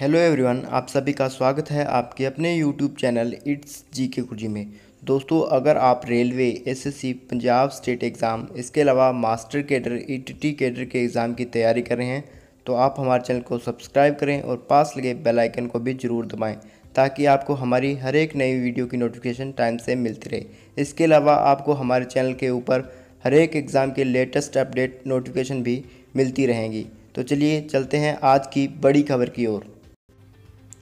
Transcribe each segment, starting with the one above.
Hello everyone, आप सभी का स्वागत है आपके अपने यूट्यूब चैनल इट्स जी के कुर्जी में। दोस्तों, अगर आप railway, SSC, Punjab state exam, इसके अलावा मास्टर केडर, ईटीटी केडर के एग्ज़ाम की तैयारी कर रहे हैं तो आप हमारे चैनल को सब्सक्राइब करें और पास लगे बेल आइकन को भी ज़रूर दबाएँ, ताकि आपको हमारी हर एक नई वीडियो की नोटिफिकेशन टाइम से मिलती रहे। इसके अलावा आपको हमारे चैनल के ऊपर हर एक एग्ज़ाम के लेटेस्ट अपडेट नोटिफिकेशन भी मिलती रहेंगी। तो चलिए चलते हैं आज की बड़ी खबर की ओर।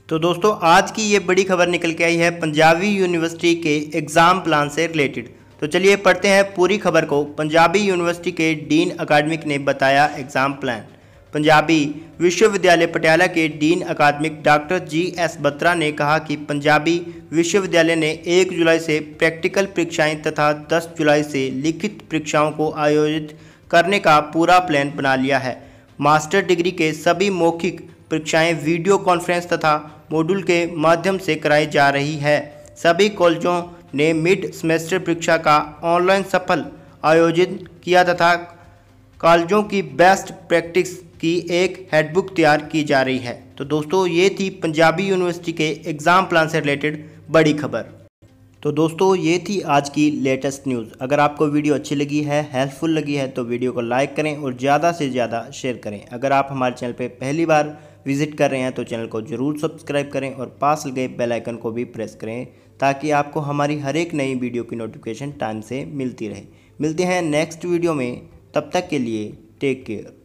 तो दोस्तों, आज की ये बड़ी खबर निकल के आई है पंजाबी यूनिवर्सिटी के एग्ज़ाम प्लान से रिलेटेड तो चलिए पढ़ते हैं पूरी खबर को। पंजाबी यूनिवर्सिटी के डीन अकादमिक ने बताया एग्ज़ाम प्लान पंजाबी विश्वविद्यालय पटियाला के डीन अकादमिक डॉक्टर जी एस बत्रा ने कहा कि पंजाबी विश्वविद्यालय ने 1 जुलाई से प्रैक्टिकल परीक्षाएँ तथा 10 जुलाई से लिखित परीक्षाओं को आयोजित करने का पूरा प्लान बना लिया है। मास्टर डिग्री के सभी मौखिक परीक्षाएँ वीडियो कॉन्फ्रेंस तथा मॉड्यूल के माध्यम से कराई जा रही है। सभी कॉलेजों ने मिड सेमेस्टर परीक्षा का ऑनलाइन सफल आयोजित किया तथा कॉलेजों की बेस्ट प्रैक्टिस की एक हेडबुक तैयार की जा रही है। तो दोस्तों, ये थी पंजाबी यूनिवर्सिटी के एग्ज़ाम प्लान से रिलेटेड बड़ी खबर। तो दोस्तों, ये थी आज की लेटेस्ट न्यूज़ अगर आपको वीडियो अच्छी लगी है हेल्पफुल लगी है तो वीडियो को लाइक करें और ज़्यादा से ज़्यादा शेयर करें। अगर आप हमारे चैनल पर पहली बार विज़िट कर रहे हैं तो चैनल को ज़रूर सब्सक्राइब करें और पास लगे बेल आइकन को भी प्रेस करें ताकि आपको हमारी हर एक नई वीडियो की नोटिफिकेशन टाइम से मिलती रहे। मिलते हैं नेक्स्ट वीडियो में। तब तक के लिए टेक केयर